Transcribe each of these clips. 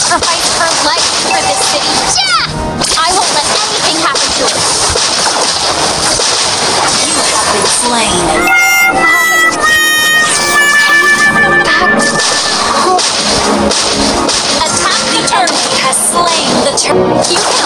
sacrifice her life for this city. Yeah! I won't let anything happen to her. You have been slain. Uh, back home. Attack the turtle has slain the turtle.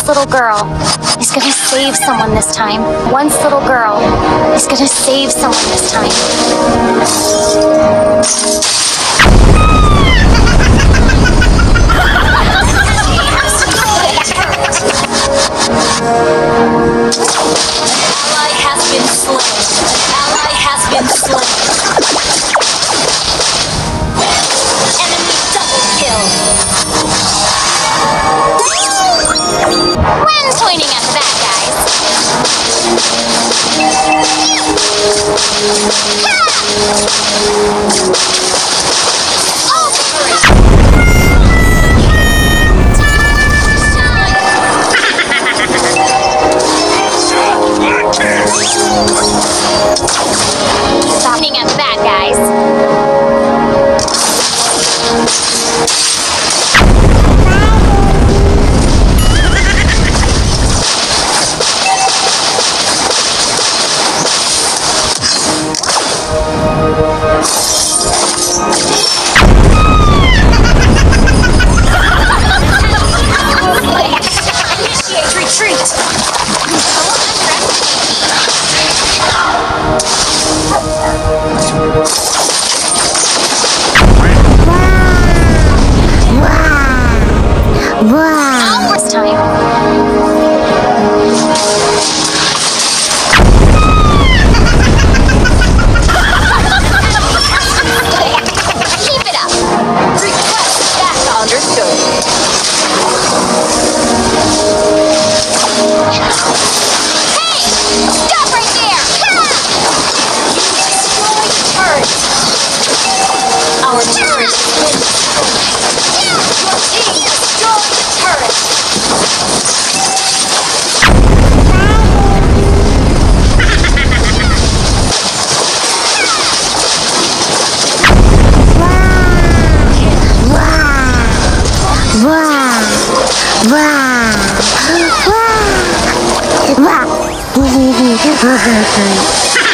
Once little girl is gonna save someone this time. Once little girl is gonna save someone this time. pointing at the bad guys. Ha! Let's go. 哇哇哇哇嘿嘿嘿哈哈哈